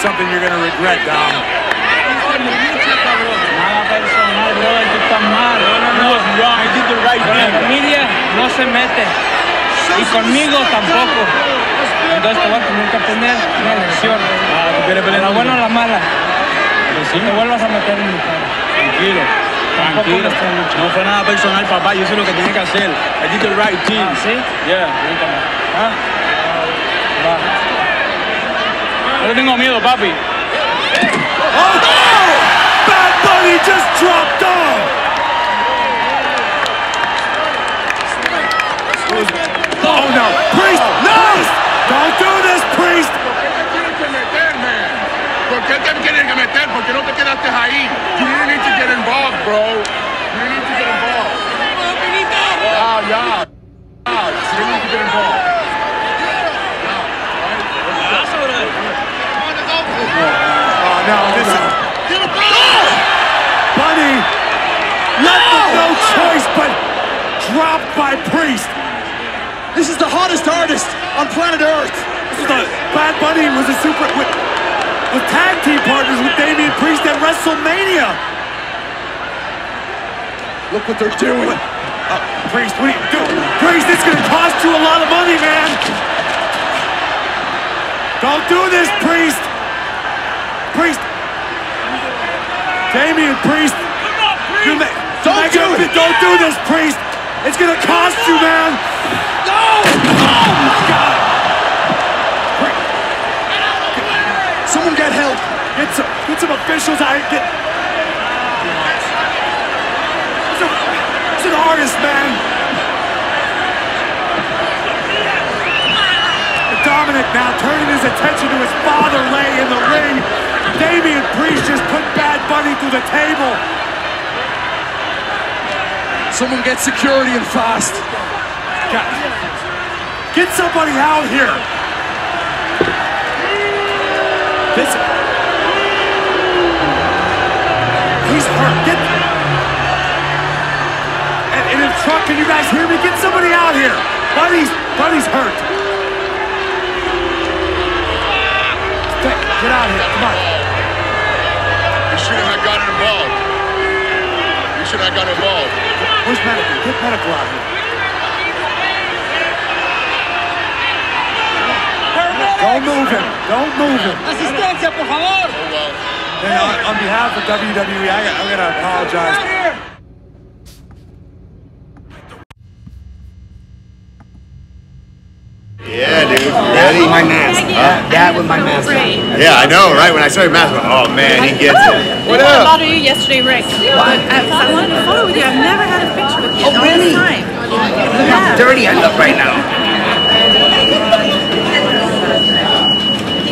something you're going to regret, Dom. I did the right Con la familia no se mete. Y conmigo tampoco. Entonces te voy a tener que aprender una lección. La buena o la mala. Si te vuelvas a meter en mi cara. Tranquilo. Tranquilo. No fue nada personal, papá. Yo sé lo que tenía que hacer. I did the right thing. Ah, ¿sí? Yeah. ¿Ah? No tengo miedo, papi. Oh, Bad Bunny just dropped no, this is Bunny left with no choice but dropped by Priest. This is the hottest artist on planet Earth. This is the Bad Bunny was a super with, with tag team partners with Damian Priest at WrestleMania. Look what they're doing. Uh, Priest, what are you doing? Priest, it's gonna cost you a lot of money, man. Don't do this. Priest. Damian Priest. You ma- Don't you do it. Don't do this, Priest. It's gonna cost you, man. No! Oh my God! Priest, Someone get help. Get some, get some officials out here. Get. A, he's an artist, man. Dominik now turning his attention to his father laying in the ring. Damian Priest just put Bad Bunny through the table. Someone get security and fast. God. Get somebody out here. This. He's hurt. Get. And, and in truck, can you guys hear me? Get somebody out here. Buddy's Buddy's hurt. Get out here. Come on. You shouldn't have gotten involved. You should have got involved. Where's medical? Get medical out here. Don't move him. Don't move him. Asistencia, por favor. Oh, well. And on, on behalf of WWE, I, I'm going to apologize. Yeah, dude. Ready? My mask. Huh? That with my mask. Right. Yeah, I know, right? When I saw your mask, I went, oh man, he gets it. What I up? thought of you yesterday, Rick. What? I, I wanted a photo with you. I've never had a picture with you. Oh, really? This time. Look how dirty I look right now.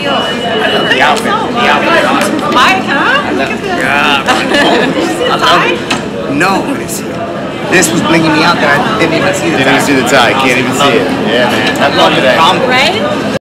The outfit. The outfit awesome. Hi, huh? Look at this. Yeah. Did you see I love tie? it. No, it's, this was blinging me out that I didn't even see the Didn't even see the tie. Can't even see it. Yeah, man. Have fun today. Combo. Right?